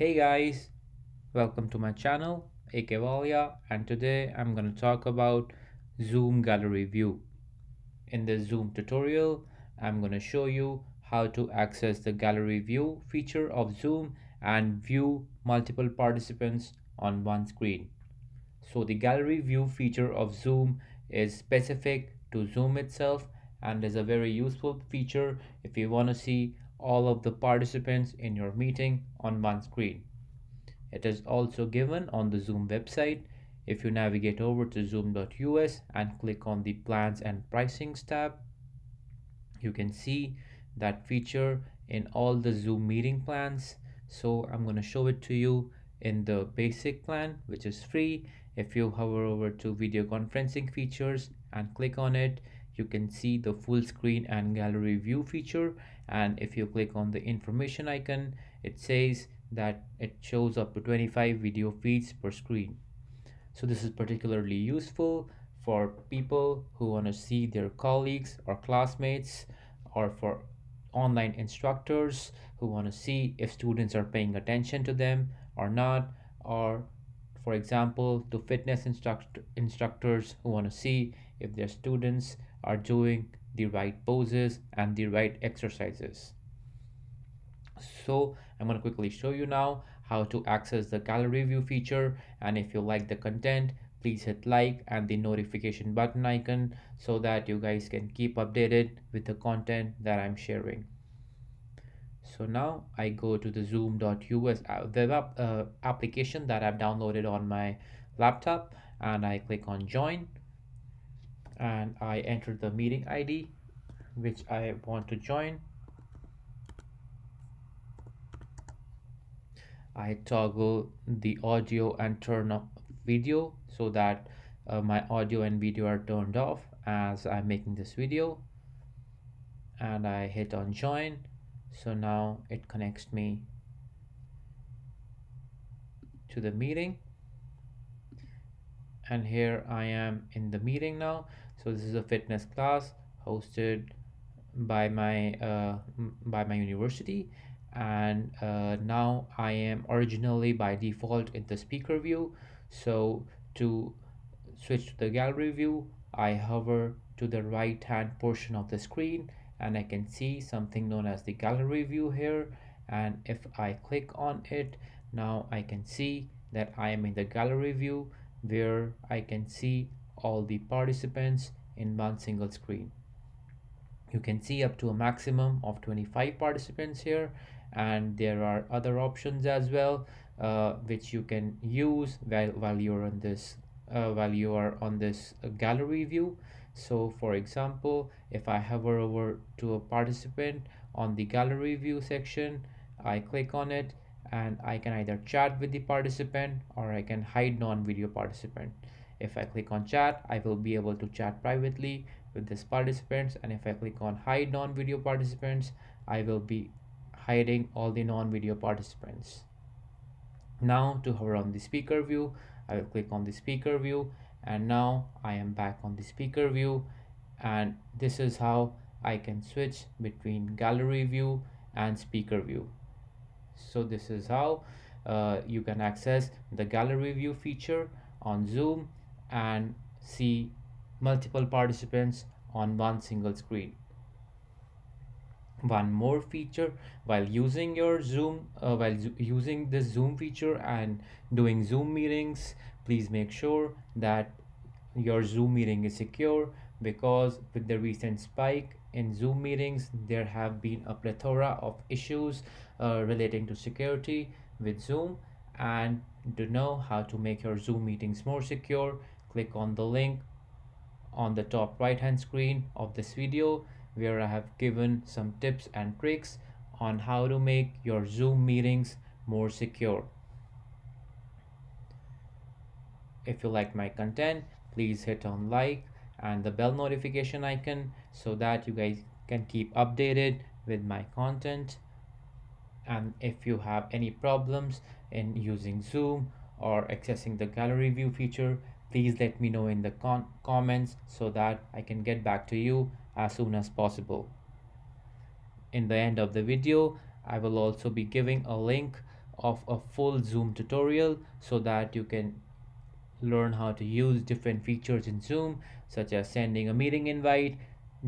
Hey guys, welcome to my channel Akevalia and today I'm going to talk about Zoom Gallery View. In this Zoom tutorial, I'm going to show you how to access the gallery view feature of Zoom and view multiple participants on one screen. So the gallery view feature of Zoom is specific to Zoom itself and is a very useful feature if you want to see all of the participants in your meeting on one screen. It is also given on the Zoom website. If you navigate over to zoom.us and click on the plans and pricings tab, you can see that feature in all the Zoom meeting plans. So I'm going to show it to you in the basic plan, which is free. If you hover over to video conferencing features and click on it, you can see the full screen and gallery view feature and if you click on the information icon it says that it shows up to 25 video feeds per screen. So this is particularly useful for people who want to see their colleagues or classmates or for online instructors who want to see if students are paying attention to them or not or for example to fitness instruct instructors who want to see if their students are doing the right poses and the right exercises. So i'm going to quickly show you now how to access the gallery view feature and if you like the content please hit like and the notification button icon so that you guys can keep updated with the content that i'm sharing. So now i go to the zoom.us web app, uh, application that i've downloaded on my laptop and i click on join and I enter the meeting ID which I want to join. I toggle the audio and turn off video so that uh, my audio and video are turned off as I'm making this video. And I hit on join. So now it connects me to the meeting. And here I am in the meeting now so this is a fitness class hosted by my uh, by my university. And uh, now I am originally by default in the speaker view. So to switch to the gallery view I hover to the right hand portion of the screen and I can see something known as the gallery view here. And if I click on it now I can see that I am in the gallery view where I can see all the participants in one single screen. You can see up to a maximum of 25 participants here and there are other options as well uh, which you can use while, while you're on this uh, while you are on this gallery view so for example if I hover over to a participant on the gallery view section I click on it and I can either chat with the participant or I can hide non-video participant if I click on chat I will be able to chat privately with this participants. And if I click on hide non-video participants I will be hiding all the non-video participants. Now to hover on the speaker view I will click on the speaker view. And now I am back on the speaker view. And this is how I can switch between gallery view and speaker view. So this is how uh, you can access the gallery view feature on zoom and see multiple participants on one single screen. One more feature while using your zoom uh, while using this zoom feature and doing zoom meetings please make sure that your zoom meeting is secure because with the recent spike in zoom meetings there have been a plethora of issues uh, relating to security with zoom and to know how to make your zoom meetings more secure click on the link on the top right hand screen of this video where I have given some tips and tricks on how to make your Zoom meetings more secure. If you like my content, please hit on like and the bell notification icon so that you guys can keep updated with my content. And if you have any problems in using Zoom or accessing the gallery view feature, please let me know in the comments so that I can get back to you as soon as possible. In the end of the video, I will also be giving a link of a full zoom tutorial so that you can learn how to use different features in zoom such as sending a meeting invite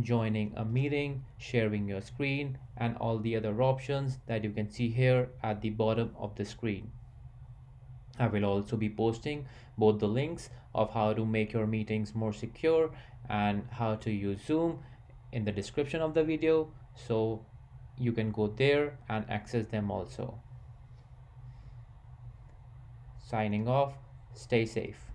joining a meeting sharing your screen and all the other options that you can see here at the bottom of the screen I will also be posting both the links of how to make your meetings more secure and how to use Zoom in the description of the video so you can go there and access them also. Signing off, stay safe.